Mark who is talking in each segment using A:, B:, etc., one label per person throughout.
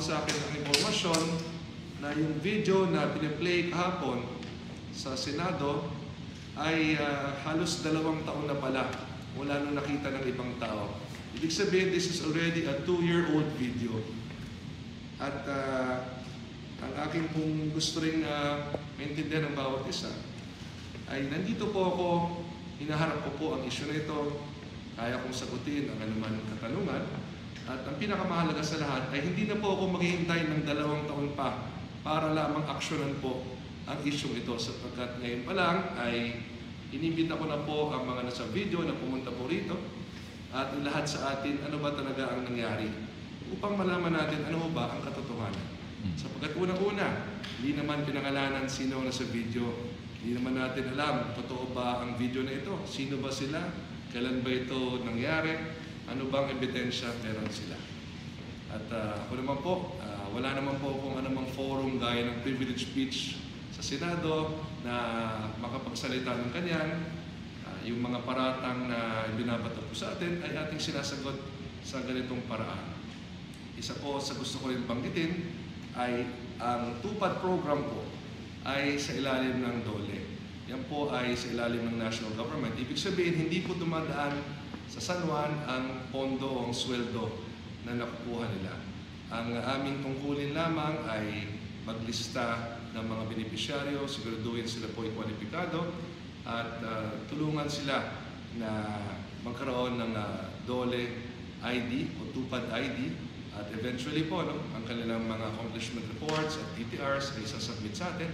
A: sa akin ang impormasyon na yung video na piniplay kahapon sa Senado ay ah, halos dalawang taon na pala mula nung nakita ng ibang tao. Ibig sabihin, this is already a two-year-old video. At ah, ang aking pong gusto rin na maintindihan ng bawat isa ay nandito po ako, hinaharap ko po ang isyu na ito, kaya kong sagutin ang anuman katanungan. At ang pinakamahalaga sa lahat ay hindi na po ako maghihintay ng dalawang taon pa para lamang aksyonan po ang isyong ito sapagkat ngayon pa lang ay inimbita ko na po ang mga nasa video na pumunta po rito at lahat sa atin ano ba talaga ang nangyari upang malaman natin ano ba ang katotohanan. Sapagkat unang-una, hindi naman pinangalanan sino nasa video. Hindi naman natin alam, totoo ba ang video na ito? Sino ba sila? Kailan ba ito nangyari? Ano bang ebidensya meron sila? At ah, ako naman po, ah, wala naman po akong anumang forum gaya ng privilege speech sa Senado na makapagsalita ng kanyan. Ah, yung mga paratang na binabato po sa atin ay ating sinasagot sa ganitong paraan. Isa po sa gusto ko rin banggitin ay ang tupad program po ay sa ilalim ng DOLE. Yan po ay sa ilalim ng national government. Ibig sabihin, hindi po dumadaan sa San Juan ang pondo o ang sweldo na nakukuha nila. Ang aming tungkulin lamang ay maglista ng mga benepisyaryo, siguraduhin sila po ay kwalipikado at ah, tulungan sila na magkaroon ng ah, DOLE ID o tupad ID at eventually po, no, ang kanilang mga accomplishment reports at TTRs ay isasubmit sa atin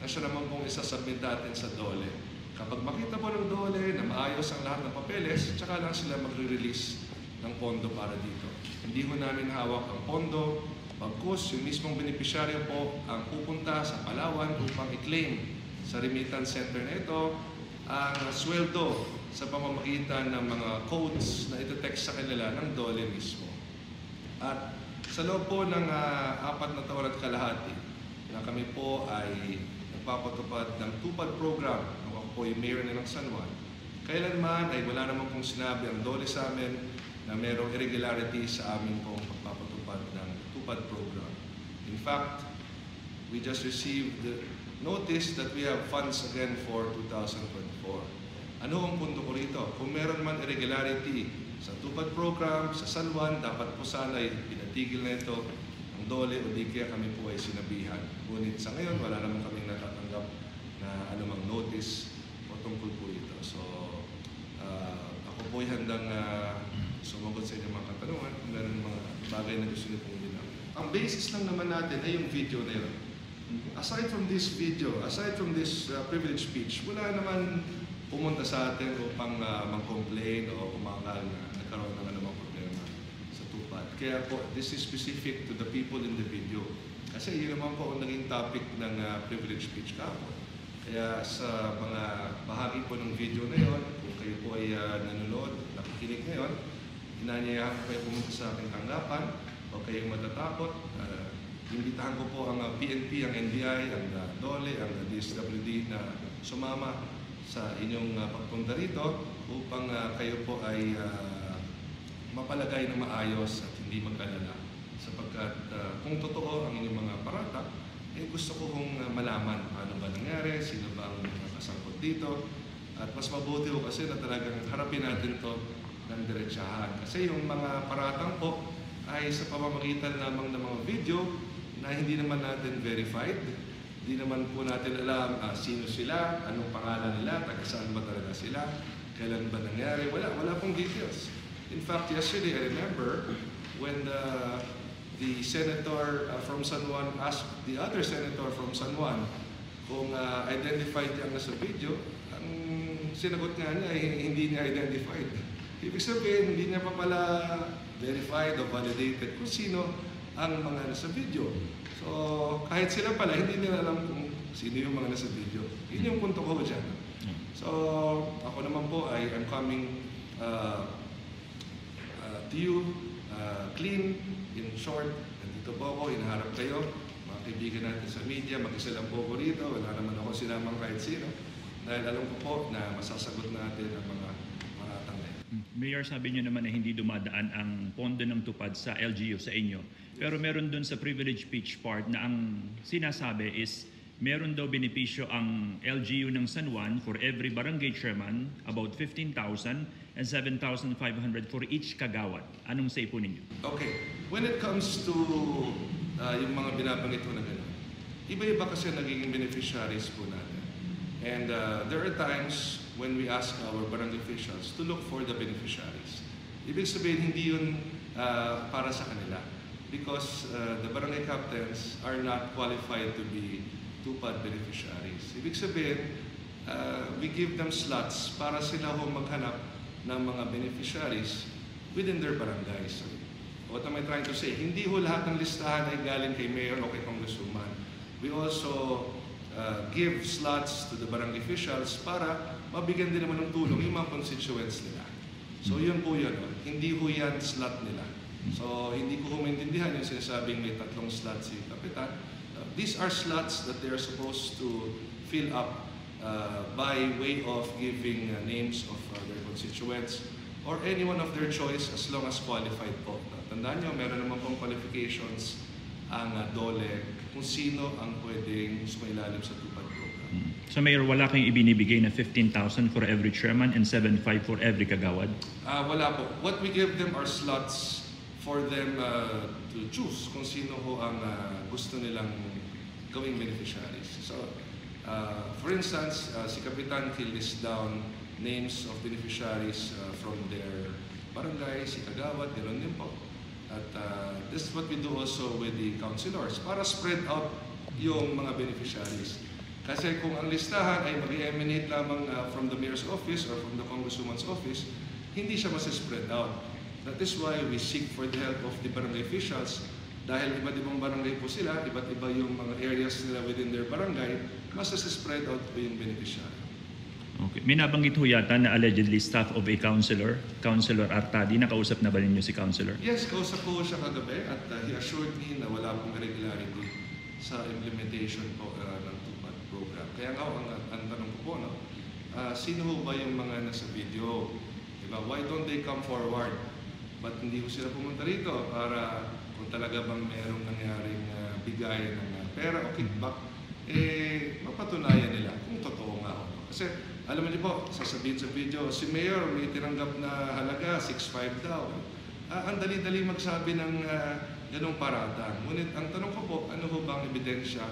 A: na siya naman pong isasubmit natin sa DOLE. Kapag makita po ng DOLE na maayos ang lahat ng papeles, tsaka lang sila magre-release ng pondo para dito. Hindi ho namin hawak ang pondo, bagkus yung mismong benepisyaryo po ang pupunta sa Palawan upang i-claim sa remittance center na ito ang sweldo sa pamamagitan ng mga codes na itetext sa kanila ng DOLE mismo. At sa loob po ng ah, apat na taon at kalahati na kami po ay nagpapatupad ng tupad program po yung mayor na San Juan, kailanman ay wala naman pong sinabi ang dole sa amin na merong irregularity sa amin pong pagpapatupad ng tupad program. In fact, we just received the notice that we have funds again for 2024. Ano ang punto ko rito? Kung meron man irregularity sa tupad program, sa San Juan, dapat po sana ay pinatigil na ito ang dole o di kaya kami po ay sinabihan. Ngunit sa ngayon, wala naman kaming natatanggap na anumang notice o tungkol po ito. So, ah, ako po ay handang ah, sumagot sa inyong mga katanungan kung meron mga bagay na gusto niyo pong linawin. Ang basis lang naman natin ay yung video na yun. Aside from this video, aside from this uh, privilege speech, wala naman pumunta sa atin upang uh, mag-complain o umangal na nagkaroon ng anumang problema sa tupad. Kaya po, this is specific to the people in the video. Kasi yun naman po ang naging topic ng uh, privilege speech kahapon. Kaya sa mga bahagi po ng video na yon, kung kayo po ay uh, nanonood, nakikinig ngayon, inanyayahan ko kayo pumunta sa aking tanggapan, huwag kayong matatakot. Uh, Imbitahan ko po ang uh, PNP, ang NBI, ang uh, DOLE, ang uh, DSWD na sumama sa inyong uh, pagpunta rito upang uh, kayo po ay uh, mapalagay na maayos at hindi mag-alala. Sapagkat uh, kung totoo ang inyong mga parata, eh gusto ko kong uh, malaman paano ba nangyari, sino ba ang nakasangkot dito. At mas mabuti ko kasi na talagang harapin natin to ng diretsahan. Kasi yung mga paratang po ay sa pamamagitan lamang ng mga video na hindi naman natin verified. Hindi naman po natin alam ah, sino sila, anong pangalan nila, taga saan ba talaga sila, kailan ba nangyari. Wala, wala pong details. In fact, yesterday I remember when the, the senator uh, from San Juan asked the other senator from San Juan kung uh, identified niya nasa video, ang sinagot nga niya ay hindi niya identified. Ibig sabihin, hindi niya pa pala verified o validated kung sino ang mga nasa video. So, kahit sila pala, hindi nila alam kung sino yung mga nasa video. Yun yung punto ko dyan. So, ako naman po ay I'm coming uh, uh, to you uh, clean, in short. Nandito po ako, inaharap kayo. Mga kaibigan natin sa media, mag-isa lang po ako rito. Wala naman ako sinamang kahit sino. Dahil alam ko po na masasagot natin ang mga paratang na yan.
B: Mayor, sabi niyo naman na hindi dumadaan ang pondo ng tupad sa LGU sa inyo. Pero meron dun sa privilege speech part na ang sinasabi is meron daw benepisyo ang LGU ng San Juan for every barangay chairman, about 15,000 and 7,500 for each kagawad. Anong say po ninyo?
A: Okay, when it comes to uh, yung mga binabanggit ko na gano'n, iba-iba kasi nagiging beneficiaries po natin. And uh, there are times when we ask our barangay officials to look for the beneficiaries. Ibig sabihin, hindi yun uh, para sa kanila. Because uh, the barangay captains are not qualified to be tupad beneficiaries. Ibig sabihin, uh, we give them slots para sila ho maghanap ng mga beneficiaries within their barangays. What am I trying to say? Hindi ho lahat ng listahan ay galing kay Mayor o kay Congresswoman. We also uh, give slots to the barangay officials para mabigyan din naman ng tulong yung mga constituents nila. So yun po yun. Hindi ho yan slot nila. So hindi ko maintindihan yung sinasabing may tatlong slots si Kapitan. Uh, these are slots that they are supposed to fill up uh, by way of giving uh, names of uh, their constituents or anyone of their choice as long as qualified po. Tandaan nyo, meron naman pong qualifications ang uh, DOLE kung sino ang pwedeng sumailalim sa tupad program.
B: So Mayor, wala kayong ibinibigay na 15,000 for every chairman and 7,500 for every kagawad?
A: Ah, wala po. What we give them are slots for them uh, to choose kung sino ho ang uh, gusto nilang gawing beneficiaries. So, uh, for instance, uh, si Kapitan will list down names of beneficiaries uh, from their barangay, si Kagawad, ganoon din po. At uh, this is what we do also with the councilors para spread out yung mga beneficiaries. Kasi kung ang listahan ay mag-emanate lamang uh, from the mayor's office or from the congresswoman's office, hindi siya masispread out. That is why we seek for the help of the barangay officials dahil iba't ibang barangay po sila, iba't iba yung mga areas nila within their barangay, mas spread out po yung beneficiary.
B: May nabanggit ho yata na allegedly staff of a councilor, Councilor Artadi. Nakausap na ba ninyo si councilor?
A: Yes, kausap ko siya kagabi at uh, he assured me na wala pong irregularity sa implementation po uh, ng TUPAD program. Kaya nga ang, ang tanong ko po, no, uh, sino ho ba yung mga nasa video? Diba? Why don't they come forward? Ba't hindi ko sila pumunta rito para kung talaga bang merong nangyaring uh, bigay ng uh, pera o kickback, eh, mapatunayan nila kung totoo nga ho. Kasi alam niyo po, sasabihin sa video, si Mayor may tinanggap na halaga, 6.5 daw. Ah, ang dali-dali magsabi ng ah, ganong paratang. Ngunit ang tanong ko po, ano ho bang ebidensya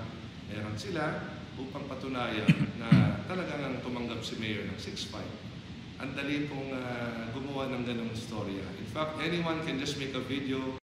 A: meron sila upang patunayan na talagang ang tumanggap si Mayor ng 6.5? Ang dali pong ah, gumawa ng ganong storya. In fact, anyone can just make a video